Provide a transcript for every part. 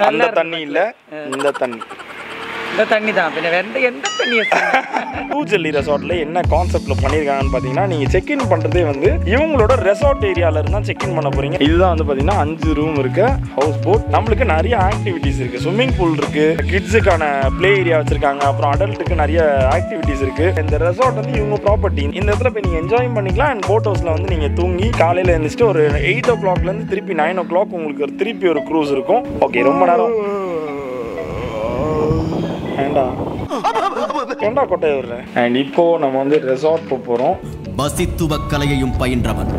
அந்த தண்ணி இல்ல இந்த தண்ணி. தண்ணி தான். பின்ன வேற எந்த- தண்ணியை டூ ஜெல்லி ரெசார்ட்ல என்ன கான்செப்ட்ல பண்ணிருக்காங்கன்னு பாத்தீங்கன்னா நீங்க செக் இன் பண்றதே வந்து இவங்களோட ரெசார்ட் ஏரியால இருந்தா செக் இன் பண்ண போறீங்க. இதுதான் வந்து பாத்தீங்கன்னா அஞ்சு ரூம் இருக்கு ஹவுஸ் போட் நம்மளுக்கு நிறைய ஆக்டிவிட்டிஸ் இருக்கு. ஸ்விம்மிங் பூல் இருக்கு. கிட்ஸுக்கான ப்ளே ஏரியா வச்சிருக்காங்க. அப்புறம் அடல்ட்டுக்கு நிறைய ஆக்டிவிட்டிஸ் இருக்கு. இந்த ரெசார்ட் வந்து இவங்க ப்ராப்பர்ட்டி இந்த இடத்துல போய் நீங்க என்ஜாய் பண்ணிக்கலாம். அண்ட் போட் ஹவுஸ்ல வந்து நீங்க தூங்கி காலையில எழுந்திரிச்சிட்டு ஒரு எயிட் ஓ கிளாக்ல இருந்து திருப்பி நைன் ஓ கிளாக் உங்களுக்கு ஒரு திருப்பி ஒரு க்ரூஸ் இருக்கும். ஓகே ரொம்ப நேரம். ஏண்டா? ஏண்டா கொட்டையை விடுறேன் அண்ட் இப்போ நம்ம வந்து ரெசார்ட் போக போகிறோம் வசித்துவ கலையையும் பயின்றவன்.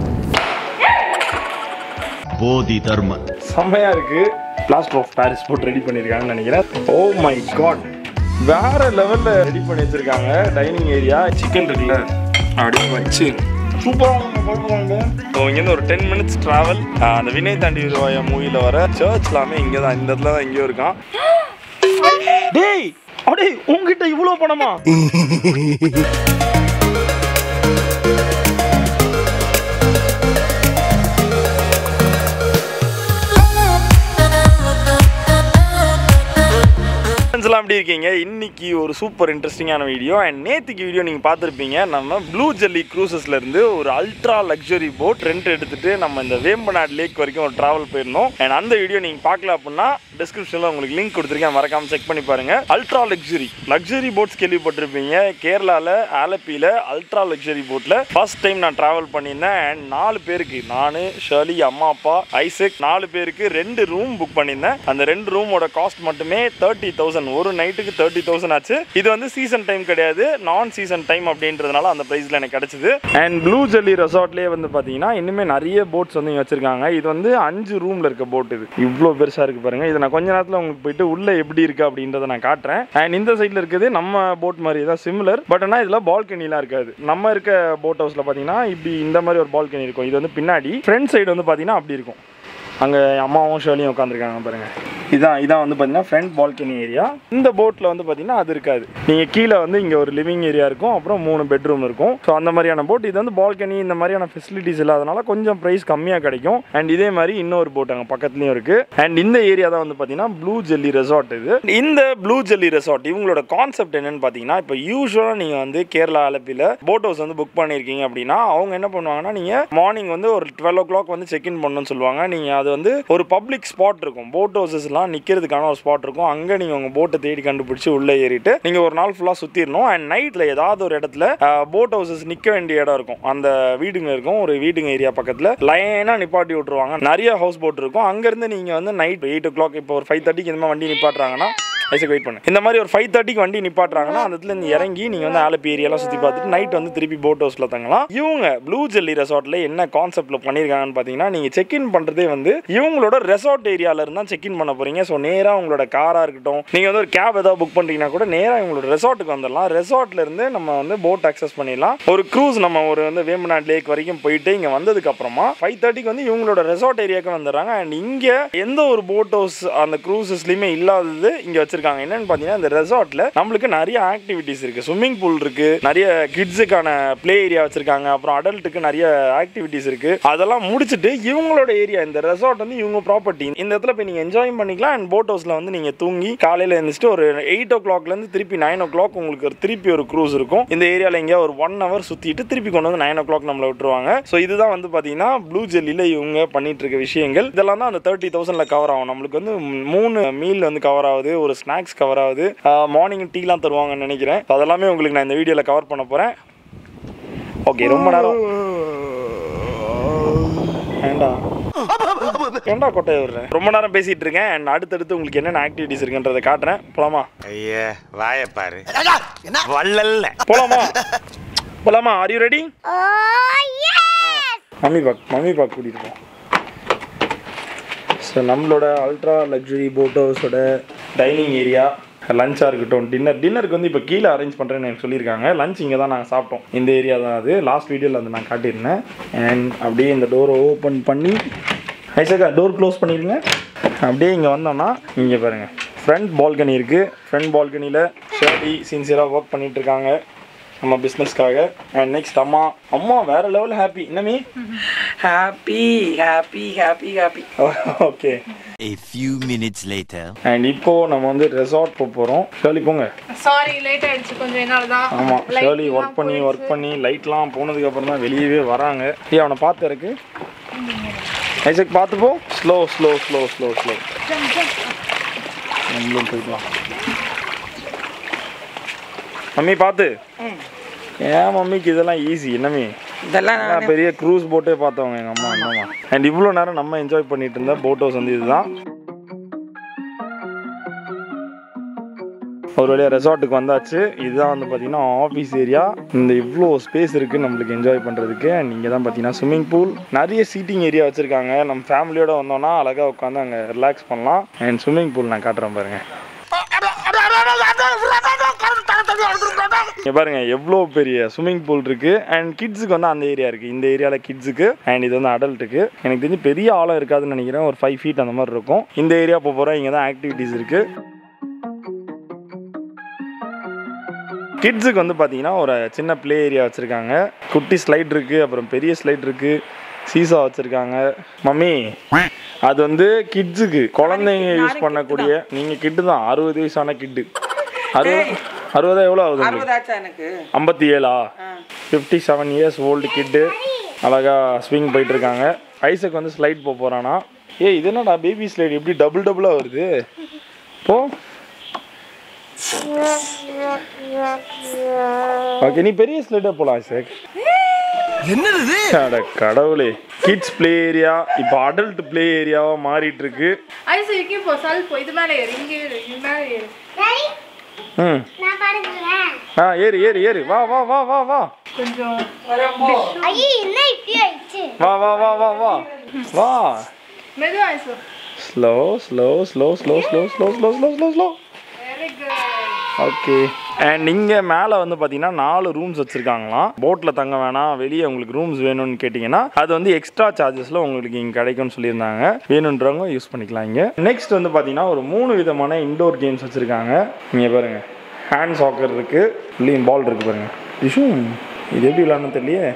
போதி தர்மன். செம்மையா இருக்கு. பிளாஸ்டர் ஆஃப் பாரிஸ் போட்டு ரெடி பண்ணியிருக்காங்கன்னு நினைக்கிறேன். ஓ மை காட் வேற லெவல்ல ரெடி பண்ணி வச்சிருக்காங்க டைனிங் ஏரியா சிக்கன் இருக்குல்ல. அப்படியே வச்சு. சூப்பராக ஒரு டென் மினிட்ஸ் ட்ராவல் அந்த வினய் தாண்டி விருவாய மூவியில் வர. சர்ச் எல்லாமே இங்கே தான் இந்த இடத்துல தான் எங்கேயோ இருக்கான். டேய்! அப்படியே உங்ககிட்ட இவ்வளோ பணமா? எல்லாம் எப்படி இருக்கீங்க? இன்னைக்கு ஒரு சூப்பர் இன்ட்ரெஸ்டிங்கான வீடியோ அண்ட் நேற்றுக்கு வீடியோ நீங்கள் பார்த்துருப்பீங்க. நம்ம ப்ளூ ஜெல்லி இருந்து ஒரு அல்ட்ரா லக்ஸரி போட் ரெண்ட் எடுத்துட்டு நம்ம இந்த வேம்பநாடு லேக் வரைக்கும் ஒரு ட்ராவல் போயிருந்தோம். அண்ட் அந்த வீடியோ நீங்கள் பார்க்கல அப்படின்னா டிஸ்கிரிப்ஷனில் உங்களுக்கு லிங்க் கொடுத்துருக்கேன். மறக்காமல் செக் பண்ணி பாருங்க. அல்ட்ரா லக்ஸரி லக்ஸரி போட்ஸ் கேள்விப்பட்டிருப்பீங்க. கேரளாவில் ஆலப்பியில் அல்ட்ரா லக்ஸரி போட்டில் ஃபர்ஸ்ட் டைம் நான் ட்ராவல் பண்ணியிருந்தேன். அண்ட் நாலு பேருக்கு நான் ஷர்லி அம்மா அப்பா ஐசக் நாலு பேருக்கு ரெண்டு ரூம் புக் பண்ணியிருந்தேன். அந்த ரெண்டு ரூமோட காஸ்ட் மட்டுமே தேர்ட்டி தௌசண்ட் ஒரு நைட்டுக்கு தேர்ட்டி தௌசண்ட் ஆச்சு. இது வந்து சீசன் டைம் கிடையாது. நான் சீசன் டைம் அப்படின்றதுனால அந்த ப்ரைஸில் எனக்கு கிடச்சிது. அண்ட் ப்ளூ ஜெல்லி ரெசார்ட்லேயே வந்து பார்த்தீங்கன்னா இன்னுமே நிறைய போட்ஸ் வந்து இங்கே வச்சிருக்காங்க. இது வந்து அஞ்சு ரூமில் இருக்க போட் இது. இவ்வளோ பெருசாக இருக்குது பாருங்கள் இதை நான் கொஞ்ச நேரத்தில் உங்களுக்கு போயிட்டு உள்ளே எப்படி இருக்குது அப்படின்றத நான் காட்டுறேன். அண்ட் இந்த சைடில் இருக்குது நம்ம போட் மாதிரி தான் சிமிலர் பட் ஆனால் இதில் பால்கனிலாம் இருக்காது. நம்ம இருக்க போட் ஹவுஸில் பார்த்தீங்கன்னா இப்படி இந்த மாதிரி ஒரு பால்கனி இருக்கும். இது வந்து பின்னாடி. ஃப்ரண்ட் சைடு வந்து பார்த்தீங்கன்னா அப்படி இருக்கும். அங்கே அம்மாவும் ஷர்லியும் உட்காந்துருக்காங்க பாருங்க. இதான் இதான் வந்து பார்த்தீங்கன்னா ஃப்ரண்ட் பால்கனி ஏரியா இந்த போட்டில் வந்து பார்த்தீங்கன்னா அது இருக்காது. நீங்கள் கீழே வந்து இங்கே ஒரு லிவிங் ஏரியா இருக்கும் அப்புறம் மூணு பெட்ரூம் இருக்கும். ஸோ அந்த மாதிரியான போட் இது வந்து பால்கனி இந்த மாதிரியான ஃபெசிலிட்டிஸ் இல்லாதனால கொஞ்சம் ப்ரைஸ் கம்மியாக கிடைக்கும். அண்ட் இதே மாதிரி இன்னொரு போட் அங்கே பக்கத்துலேயும் இருக்கு. அண்ட் இந்த ஏரியா தான் வந்து பார்த்தீங்கன்னா ப்ளூ ஜெல்லி ரெசார்ட் இது. இந்த ப்ளூ ஜெல்லி ரெசார்ட் இவங்களோட கான்செப்ட் என்னன்னு பார்த்தீங்கன்னா இப்போ யூஸ்வலாக நீங்கள் வந்து கேரளா அலப்பியில் போட் ஹவுஸ் வந்து புக் பண்ணியிருக்கீங்க அப்படின்னா அவங்க என்ன பண்ணுவாங்கன்னா நீங்கள் மார்னிங் வந்து ஒரு டுவெல் ஓ கிளாக் வந்து செக் இன் பண்ணணும்னு சொல்லுவாங்க. நீங்கள் அது வந்து ஒரு பப்ளிக் ஸ்பாட் இருக்கும். போட் ஹவுசஸ்லாம் நிற்கிறதுக்கான ஒரு ஸ்பாட் இருக்கும். அங்கே நீங்கள் உங்கள் போட்டை தேடி கண்டுபிடிச்சி உள்ளே ஏறிட்டு நீங்கள் ஒரு நாள் ஃபுல்லாக சுற்றிடணும் அண்ட் நைட்டில் ஏதாவது ஒரு இடத்துல போட் ஹவுசஸ் நிற்க வேண்டிய இடம் இருக்கும். அந்த வீடுங்க இருக்கும். ஒரு வீடுங்க ஏரியா பக்கத்தில். லைனாக நிப்பாட்டி விட்ருவாங்க நிறைய ஹவுஸ் போட் இருக்கும் அங்கேருந்து நீங்கள் வந்து நைட் எயிட் ஓ கிளாக் இப்போ ஒரு ஃபைவ் தேர்ட்டிக்கு இந்த மாதிரி வண்டி நிப்பாட்டுறாங்கன்னா ஐசக் வெயிட் பண்ணு. இந்த மாதிரி ஒரு ஃபைவ் தேர்ட்டிக்கு வண்டி நிப்பாட்டுறாங்கன்னா அந்த இடத்துல இருந்து இறங்கி நீங்கள் வந்து ஆலப்பி ஏரியாலாம் சுற்றி பார்த்துட்டு நைட் வந்து திருப்பி போட் ஹவுஸில் தங்கலாம். இவங்க ப்ளூ ஜெல்லி ரெசார்ட்டில் என்ன கான்செப்ட்டில் பண்ணியிருக்காங்கன்னு பார்த்தீங்கன்னா நீங்கள் செக் இன் பண்ணுறதே வந்து இவங்களோட ரெசார்ட் ஏரியாவில் இருந்தால் செக் இன் பண்ண போகிறீங்க ஸோ நேராக உங்களோட காராக இருக்கட்டும் நீங்கள் வந்து ஒரு கேப் ஏதாவது புக் பண்ணிட்டீங்கன்னா கூட நேராக உங்களோட ரெசார்ட்டுக்கு வந்துடலாம். ரெசார்ட்ல இருந்து நம்ம வந்து போட் அக்சஸ் பண்ணிடலாம். ஒரு க்ரூஸ் நம்ம ஒரு வந்து வேம்பநாட் லேக் வரைக்கும் போயிட்டு இங்கே வந்ததுக்கு அப்புறமா ஃபைவ் தேர்ட்டிக்கு வந்து இவங்களோட ரெசார்ட் ஏரியாவுக்கு வந்துடுறாங்க. அண்ட் இங்கே எந்த ஒரு போட் ஹவுஸ் அந்த க்ரூசஸ்லையுமே இல்லாதது இங்கே வச்சிருக்காங்க. என்னன்னு பார்த்தீங்கன்னா இந்த ரெசார்ட்ல நம்மளுக்கு நிறைய ஆக்டிவிட்டிஸ் இருக்கு. ஸ்விம்மிங் பூல் இருக்கு. நிறைய கிட்ஸுக்கான ப்ளே ஏரியா வச்சிருக்காங்க. அப்புறம் அடல்ட்டுக்கு நிறைய ஆக்டிவிட்டிஸ் இருக்கு. அதெல்லாம் முடிச்சுட்டு இவங்களோட ஏரியா இந்த ரெசார்ட் வந்து இவங்க ப்ராப்பர்ட்டி இந்த இடத்துல போய் நீங்க என்ஜாய் பண்ணிக்கலாம். அண்ட் போட் ஹவுஸ்ல வந்து நீங்க தூங்கி காலையில எழுந்திரிச்சிட்டு ஒரு எயிட் ஓ கிளாக்ல இருந்து திருப்பி நைன் ஓ கிளாக் உங்களுக்கு ஒரு திருப்பி ஒரு க்ரூஸ் இருக்கும். இந்த ஏரியால எங்கேயா ஒரு ஒன் ஹவர் சுத்திட்டு திருப்பி கொண்டு வந்து நைன் ஓ கிளாக் நம்மளை விட்டுருவாங்க. ஸோ இதுதான் வந்து பாத்தீங்கன்னா ப்ளூ ஜெல்லில இவங்க பண்ணிட்டு இருக்க விஷயங்கள். இதெல்லாம் தான் அந்த தேர்ட்டி தௌசண்ட்ல கவர் ஆகும். நம்மளுக்கு வந்து மூணு மீல் வந்து கவர் ஆகுது. ஒரு ஸ்நாக்ஸ் கவர் ஆகுது. மார்னிங் டீலாம் தருவாங்கன்னு நினைக்கிறேன். அதெல்லாமே உங்களுக்கு நான் இந்த வீடியோவில் கவர் பண்ண போகிறேன் ஓகே ரொம்ப நேரம். ஏண்டா? ஏண்டா கொட்டையை விடுறேன் ரொம்ப நேரம் பேசிட்டு இருக்கேன். அண்ட் அடுத்தடுத்து உங்களுக்கு என்னென்ன ஆக்டிவிட்டிஸ் இருக்குன்றதை காட்டுறேன். போலாமா? ஐயா வாய பாரு. வள்ளல்ல போலாமா? போலாமா? ஆர் யூ ரெடி மம்மி பாக் மம்மி பாக் கூட்டிட்டு போ. ஸோ நம்மளோட அல்ட்ரா லக்ஸுரி போட் ஹவுஸோட டைனிங் ஏரியா லஞ்சாக இருக்கட்டும் டின்னர் டின்னருக்கு வந்து இப்போ கீழே அரேஞ்ச் பண்ணுறேன்னு எனக்கு சொல்லியிருக்காங்க. லஞ்ச் இங்கே தான் நாங்கள் சாப்பிட்டோம். இந்த ஏரியா தான் அது. லாஸ்ட் வீடியோவில் வந்து நான் காட்டியிருந்தேன். அண்ட் அப்படியே இந்த டோரை ஓப்பன் பண்ணி ஐசக்கா டோர் க்ளோஸ் பண்ணிடுங்க. அப்படியே இங்கே வந்தோம்னா இங்கே பாருங்கள் ஃப்ரண்ட் பால்கனி இருக்குது ஃப்ரண்ட் பால்கனியில் ஷேர்லி சின்சியராக ஒர்க் பண்ணிகிட்ருக்காங்க நம்ம பிஸ்னஸ்க்காக அண்ட் நெக்ஸ்ட் அம்மா அம்மா வேற லெவல் ஹாப்பி என்னமே happy happy happy happy okay A few minutes later. And இப்போ நம்ம வந்து ரெசார்ட் போக போகிறோம் ஷேர்லி போங்க. சாரி லேட் ஆயிடுச்சு கொஞ்சம் என்னால தான் Light ஷேர்லி ஒர்க் பண்ணி. ஒர்க் பண்ணி லைட்லாம் போனதுக்கு அப்புறம் தான் வெளியவே வராங்க. ஏ அவனை பார்த்து இருக்கு ஐசக் பார்த்து போ. Slow slow slow slow slow நம்மளும் போய்க்கலாம் மம்மி பார்த்து ஏன் மம்மிக்கு இதெல்லாம் ஈஸி என்னமே இதெல்லாம் பெரிய க்ரூஸ் போட்டே பார்த்தவங்க எங்கள் அம்மா அண்ணம்மா அண்ட் இவ்வளோ நேரம் நம்ம என்ஜாய் பண்ணிட்டு இருந்த போட் ஹவுஸ் வந்து இதுதான் ஒரு வழியாக ரெசார்ட்டுக்கு வந்தாச்சு இதுதான் வந்து பார்த்தீங்கன்னா ஆஃபீஸ் ஏரியா இந்த இவ்வளோ ஸ்பேஸ் இருக்குது நம்மளுக்கு என்ஜாய் பண்ணுறதுக்கு இங்கே தான் பார்த்தீங்கன்னா ஸ்விம்மிங் பூல் நிறைய சீட்டிங் ஏரியா வச்சுருக்காங்க நம்ம ஃபேமிலியோட வந்தோம்னா அழகாக உட்காந்து அங்கே ரிலாக்ஸ் பண்ணலாம் அண்ட் ஸ்விம்மிங் பூல் நான் காட்டுறேன் பாருங்க இங்க பாருங்க எவ்வளோ பெரிய ஸ்விம்மிங் பூல் இருக்கு. அண்ட் கிட்ஸுக்கு வந்து அந்த ஏரியா இருக்கு. இந்த ஏரியாவில் கிட்ஸுக்கு அண்ட் இது வந்து அடல்ட்டுக்கு எனக்கு தெரிஞ்சு பெரிய ஆழம் இருக்காதுன்னு நினைக்கிறேன். ஒரு ஃபைவ் ஃபீட் அந்த மாதிரி இருக்கும். இந்த ஏரியா போக போகிறோம் இங்கே தான் ஆக்டிவிட்டீஸ் இருக்கு. கிட்ஸுக்கு வந்து பார்த்தீங்கன்னா ஒரு சின்ன ப்ளே ஏரியா வச்சுருக்காங்க. குட்டி ஸ்லைட் இருக்குது அப்புறம் பெரிய ஸ்லைட் இருக்குது சீசா வச்சுருக்காங்க. மம்மி அது வந்து கிட்ஸுக்கு குழந்தைங்க யூஸ் பண்ணக்கூடிய நீங்கள் கிட்டு தான் அறுபது வயசான கிட்டு அறுபது அறுபதா எவ்வளோ ஆகுது அறுபதாச்சா எனக்கு? ஐம்பத்தி ஏழா ஃபிஃப்டி செவன் இயர்ஸ் ஓல்டு கிட்டு அழகா ஸ்விங் போயிட்டு இருக்காங்க. ஐசக் வந்து ஸ்லைட் போக போகிறானா ஏய் இது என்னடா பேபி ஸ்லைட் எப்படி டபுள் டபுளாக வருது? போ. ஓகே நீ பெரிய ஸ்லைட்டே போகலாம் ஐசக் என்னது அட கடவுளே. கிட்ஸ் ப்ளே ஏரியா இப்போ அடல்ட் ப்ளே ஏரியாவா மாறிட்டு இருக்கு. ஐஸ் இருக்கு இப்போ சல்போ இது மேலே ஏறு இங்கே ஏறு இது மேலே ஏறு. ம் ஆ ஏறு ஏறு ஏறு வா வா வா வா வா கொஞ்சம் ஐயோ என்ன இப்படி ஆயிடுச்சு வா வா வா வா வா வா மெதுவா ice slow slow slow slow slow slow slow slow slow slow very good okay and இங்கே மேலே வந்து பார்த்தீங்கன்னா நாலு ரூம்ஸ் வச்சுருக்காங்களாம். போட்டில் தங்க வேணாம். வெளியே உங்களுக்கு ரூம்ஸ் வேணும்னு கேட்டிங்கன்னா அது வந்து எக்ஸ்ட்ரா சார்ஜஸில் உங்களுக்கு இங்கே கிடைக்கும்னு சொல்லியிருந்தாங்க. வேணுன்றவங்க யூஸ் பண்ணிக்கலாம் இங்கே. நெக்ஸ்ட் வந்து பார்த்தீங்கன்னா ஒரு மூணு விதமான இண்டோர் கேம்ஸ் வச்சுருக்காங்க. இங்கே பாருங்கள் ஹேண்ட் சாக்கர் இருக்குது இல்லையும் பால் இருக்குது பாருங்கள் டிஷும் இது எப்படி விளாட்ணும் தெரியலையே.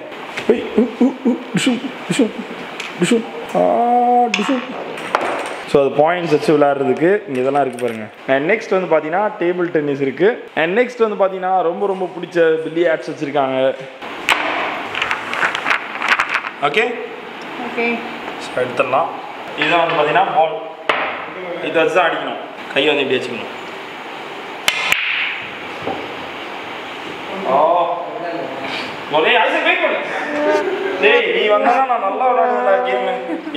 ஸோ அது பாயிண்ட்ஸ் வச்சு விளையாடுறதுக்கு இங்கே இதெல்லாம் இருக்குது பாருங்க. அண்ட் நெக்ஸ்ட் வந்து பார்த்தீங்கன்னா டேபிள் டென்னிஸ் இருக்குது அண்ட் நெக்ஸ்ட் வந்து பார்த்தீங்கன்னா ரொம்ப ரொம்ப பிடிச்ச பில்லியாட்ஸ் வச்சுருக்காங்க. ஓகே ஓகே எடுத்துடலாம். இதுதான் வந்து பார்த்தீங்கன்னா பால் இதை வச்சு தான் அடிக்கணும். கை வந்து இப்படி வச்சுக்கணும். ஓ ஒரே ஐசக் வெயிட் பண்ணு. டேய் நீ வந்தா நான் நல்லா விளையாடுவேன்டா கேம்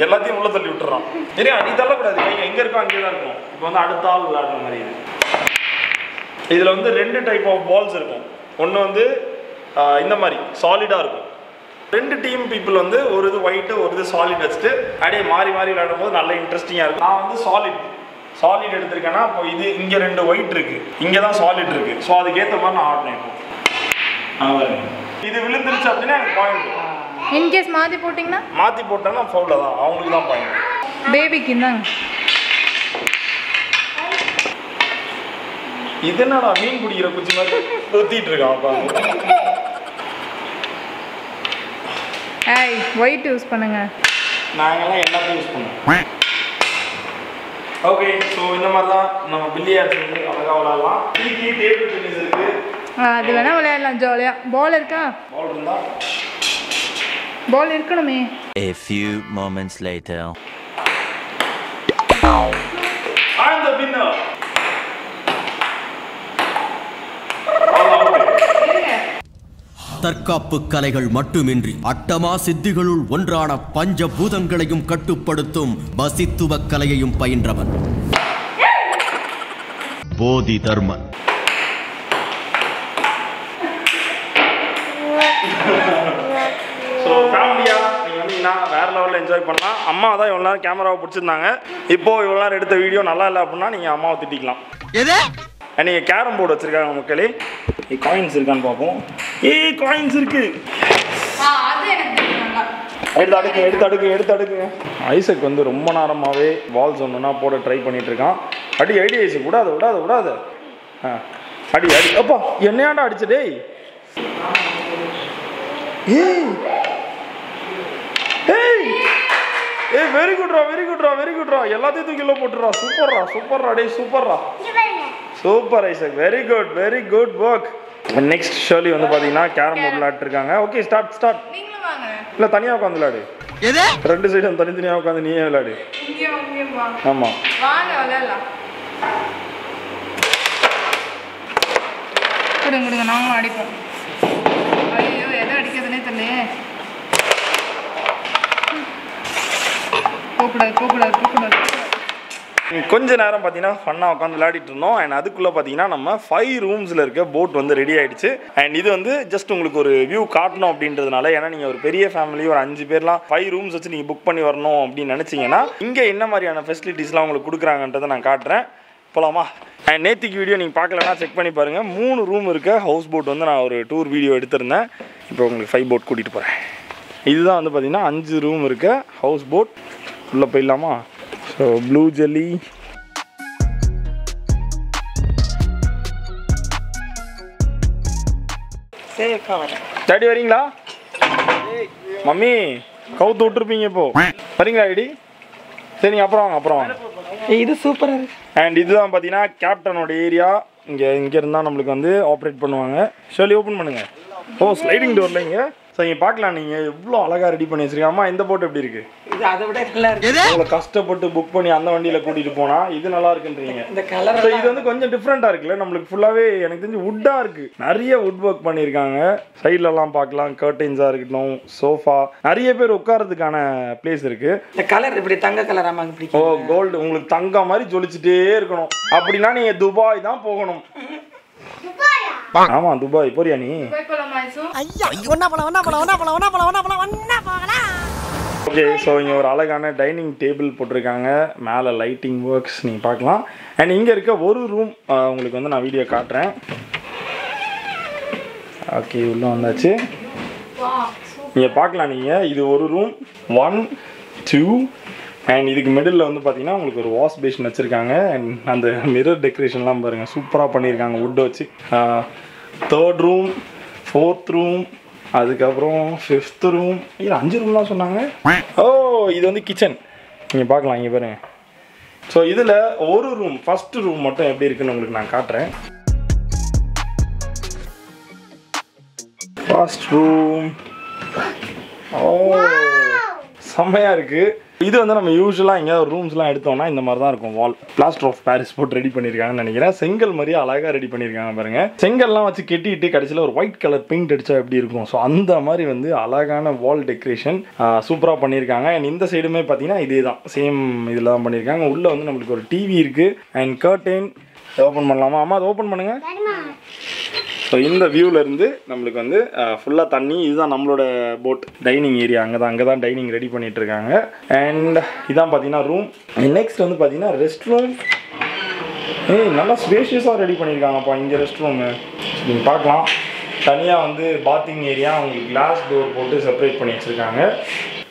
எல்லாத்தையும் உள்ள தள்ளி விட்டுறான். சரியா நீ தள்ளக்கூடாது கை எங்க இருக்கோ அங்கேயே தான் இருக்கும். இப்போ வந்து அடுத்த ஆள் விளையாடுற மாதிரி இது. இதில் வந்து ரெண்டு டைப் ஆஃப் பால்ஸ் இருக்கும். ஒன்று வந்து இந்த மாதிரி சாலிடாக இருக்கும். ரெண்டு டீம் பீப்புள் வந்து ஒரு இது ஒயிட்டு ஒரு இது சாலிட் வச்சுட்டு அப்படியே மாறி மாறி விளையாடும் போது நல்ல இன்ட்ரெஸ்டிங்காக இருக்கும். நான் வந்து சாலிட் சாலிட் எடுத்திருக்கேன்னா இப்போ இது இங்கே ரெண்டு ஒயிட் இருக்கு. இங்கே தான் சாலிட் இருக்கு. ஸோ அதுக்கேற்ற மாதிரி நான் ஆடினேன் இப்போ. இது விழுந்துருச்சு அப்படின்னா எனக்கு பாயிண்ட் இன்கேஸ் மாற்றி போட்டிங்கன்னா? மாற்றி போட்டேன்னா ஃபவுலில் தான் அவங்களுக்கு தான் பாயிண்ட் பேபிக்கு இந்தாங்க. இது என்னடா மீன் பிடிக்கிற குச்சி மாதிரி ஊத்திட்டு இருக்கான் உட்காந்து ஏய் ஒயிட் யூஸ் பண்ணுங்க. நாங்கெல்லாம் எல்லாத்தையும் யூஸ் பண்ணுவோம் ஓகே ஸோ இந்த மாதிரி தான் நம்ம பில்லியார்ட்ஸ் வந்து அழகாக விளாடலாம் டிவி டேபிள் டென்னிஸ் இருக்கு. ஆ, அது வேணா விளையாடலாம் ஜாலியாக பால் இருக்கா? பால் இருந்தா பால் இருக்கணுமே. A few moments later. I'm the winner. தற்காப்பு கலைகள் மட்டுமின்றி அட்டமா சித்திகளுள் ஒன்றான பஞ்சபூதங்களையும் கட்டுப்படுத்தும் பசித்துவ கலையையும் பயின்றவன். போதி தர்மன். என்ஜாய் பண்ணலாம். அம்மா தான் இவ்வளோ நேரம் கேமராவை பிடிச்சிருந்தாங்க. இப்போ இவ்வளோ நேரம் எடுத்த வீடியோ நல்லா இல்லை அப்படின்னா நீங்கள் அம்மாவை திட்டிக்கலாம். நீங்கள் கேரம் போர்டு வச்சுருக்காங்க மக்களே. காயின்ஸ் இருக்கான்னு பார்ப்போம். ஏய் காயின்ஸ் இருக்கு. எடுத்து அடுக்கு எடுத்து அடுக்கு எடுத்து அடுக்கு. ஐசக் வந்து ரொம்ப நேரமாகவே பால்ஸ் ஒன்றுனா போட ட்ரை பண்ணிட்டு இருக்கான். அடி ஐடி ஐசக் விடாத விடாத விடாத. ஆ அடி அடி அப்பா என்னையாண்டா அடிச்ச டேய். ஏய் ஏய் ஏய் வெரி குட்ரா வெரி குட்ரா வெரி குட்ரா எல்லாத்தையும் தூக்கி உள்ள போட்டுறா சூப்பர்ரா சூப்பர்ரா டேய் சூப்பர்ரா super Isaac very good very good work next Shirley வந்து பார்த்தீங்கன்னா கேரம் போர்டு விளையாட்டுருக்காங்க ஓகே ஸ்டார்ட் ஸ்டார்ட் இல்லை தனியாக உட்காந்து விளையாடு. ரெண்டு சைடும் தனித்தனியாக உட்காந்து நீயே விளையாடு. விளையாடலாம். கொடுங்க கொடுங்க. நாங்களும் அடிப்போம் ஐயோ எதை அடிக்கிறதுனே தெரியலையே. போகக்கூடாது போகக்கூடாது போகக்கூடாது கொஞ்ச நேரம் பார்த்தீங்கன்னா ஃபன்னாக உட்காந்து விளையாடிட்டு இருந்தோம். அண்ட் அதுக்குள்ளே பார்த்தீங்கன்னா நம்ம ஃபைவ் ரூம்ஸில் இருக்க போட் வந்து ரெடி ஆகிடுச்சு அண்ட் இது வந்து ஜஸ்ட் உங்களுக்கு ஒரு வியூ காட்டணும் அப்படின்றதுனால ஏன்னா நீங்கள் ஒரு பெரிய ஃபேமிலி ஒரு அஞ்சு பேர்லாம் ஃபைவ் ரூம்ஸ் வச்சு நீங்கள் புக் பண்ணி வரணும் அப்படின்னு நினச்சிங்கன்னா இங்கே என்ன மாதிரியான ஃபெசிலிட்டிஸ்லாம் உங்களுக்கு கொடுக்குறாங்கன்றதை நான் காட்டுறேன். போலாமா? அண்ட் நேத்திக்கு வீடியோ நீங்கள் பார்க்கலன்னா செக் பண்ணி பாருங்கள் மூணு ரூம் இருக்க ஹவுஸ் போட் வந்து நான் ஒரு டூர் வீடியோ எடுத்திருந்தேன். இப்போ உங்களுக்கு ஃபைவ் போட் கூட்டிகிட்டு போகிறேன் இதுதான் வந்து பார்த்திங்கன்னா அஞ்சு ரூம் இருக்க ஹவுஸ் போட் உள்ளே போயிடலாமா? ஸோ ப்ளூ ஜெல்லி டாடி வரீங்களா? மம்மி கவுத்து விட்டுருப்பீங்க இப்போ. வரீங்களா ஐடி சரிங்க அப்புறம் வாங்க அப்புறம் வாங்க. இது சூப்பரா இருக்கு. அண்ட் இதுதான் பார்த்தீங்கன்னா கேப்டனோட ஏரியா இங்கே இங்கே இருந்தால் நம்மளுக்கு வந்து ஆப்ரேட் பண்ணுவாங்க. ஷர்லி ஓப்பன் பண்ணுங்க. ஓ ஸ்லைடிங் டோரில் இங்கே. ஸோ இங்கே பார்க்கலாம் நீங்கள் எவ்வளோ அழகாக ரெடி பண்ணி வச்சிருக்கீங்க. அம்மா இந்த போட் எப்படி இருக்கு? இது அதை விட நல்லா இருக்கு. உங்களை கஷ்டப்பட்டு புக் பண்ணி அந்த வண்டியில் கூட்டிகிட்டு போனால் இது நல்லா இருக்குன்றீங்க. இந்த கலர் ஸோ இது வந்து கொஞ்சம் டிஃப்ரெண்ட்டாக இருக்குல்ல. நம்மளுக்கு ஃபுல்லாகவே எனக்கு தெரிஞ்சு வுட்டாக இருக்குது நிறைய வுட் ஒர்க் பண்ணியிருக்காங்க சைட்லலாம் பார்க்கலாம். கர்டைன்ஸாக இருக்கட்டும் சோஃபா நிறைய பேர் உட்காரதுக்கான பிளேஸ் இருக்குது இந்த கலர் இப்படி தங்க கலர் ஆமாங்க ஓ பிடிக்கும்? கோல்டு உங்களுக்கு தங்கம் மாதிரி ஜொலிச்சுட்டே இருக்கணும். அப்படின்னா நீங்கள் துபாய் தான் போகணும். ஆமாம் துபாய் போறியா நீ? ஓகே ஸோ இங்கே ஒரு அழகான டைனிங் டேபிள் போட்டிருக்காங்க. மேலே லைட்டிங் ஒர்க்ஸ் நீங்கள் பார்க்கலாம். அண்ட் இங்கே இருக்க ஒரு ரூம் உங்களுக்கு வந்து நான் வீடியோ காட்டுறேன். ஓகே உள்ளே வந்தாச்சு. நீங்கள் பார்க்கலாம் நீங்கள் இது ஒரு ரூம். ஒன் டூ அண்ட் இதுக்கு மிடில் வந்து பார்த்தீங்கன்னா உங்களுக்கு ஒரு வாஷ் பேஷன் வச்சுருக்காங்க. அண்ட் அந்த மிரர் டெக்கரேஷன்லாம் பாருங்கள் சூப்பராக பண்ணியிருக்காங்க. வுட் வச்சு. தேர்ட் ரூம் ஃபோர்த் ரூம் அதுக்கப்புறம் ஃபிஃப்த் ரூம் இது அஞ்சு ரூம்லாம் சொன்னாங்க. ஓ இது வந்து கிச்சன் நீங்கள் பார்க்கலாம் இங்கே பாருங்க. ஸோ இதில் ஒரு ரூம் ஃபஸ்ட்டு ரூம் மட்டும் எப்படி இருக்குன்னு உங்களுக்கு நான் காட்டுறேன். ஃபர்ஸ்ட் ரூம் ஓ செம்மையாக இருக்குது இது வந்து நம்ம யூஸ்வலாக எங்கேயாவது ரூம்ஸ்லாம் எடுத்தோம்னா இந்த மாதிரி தான் இருக்கும் வால் பிளாஸ்டர் ஆஃப் பாரிஸ் போட்டு ரெடி பண்ணியிருக்காங்கன்னு நினைக்கிறேன். செங்கல் மாதிரி அழகாக ரெடி பண்ணியிருக்காங்க பாருங்க. செங்கல்லாம் வச்சு கெட்டிட்டு கடைசியில் ஒரு ஒயிட் கலர் பெயிண்ட் அடிச்சா எப்படி இருக்கும்? ஸோ அந்த மாதிரி வந்து அழகான வால் டெக்கரேஷன் சூப்பராக பண்ணியிருக்காங்க. அண்ட் இந்த சைடுமே பார்த்தீங்கன்னா இதே தான் சேம் இதில் தான் பண்ணியிருக்காங்க. உள்ளே வந்து நம்மளுக்கு ஒரு டிவி இருக்குது அண்ட் கர்டைன் ஓப்பன் பண்ணலாமா? அம்மா அதை ஓப்பன் பண்ணுங்கள் ஸோ இந்த வியூவிலேருந்து நம்மளுக்கு வந்து ஃபுல்லாக தண்ணி. இதுதான் நம்மளோட போட் டைனிங் ஏரியா அங்கே தான் அங்கே தான் டைனிங் ரெடி பண்ணிட்டு இருக்காங்க அண்ட் இதான் பார்த்தீங்கன்னா ரூம் நெக்ஸ்ட் வந்து பார்த்தீங்கன்னா ரெஸ்ட் ரூம் ஏய் நல்லா ஸ்பேஷியஸாக ரெடி பண்ணியிருக்காங்கப்பா இங்கே ரெஸ்ட் ரூமு நீங்கள் பார்க்கலாம். தனியாக வந்து பாத்திங் ஏரியா அவங்களுக்கு கிளாஸ் டோர் போட்டு செப்பரேட் பண்ணி வச்சுருக்காங்க.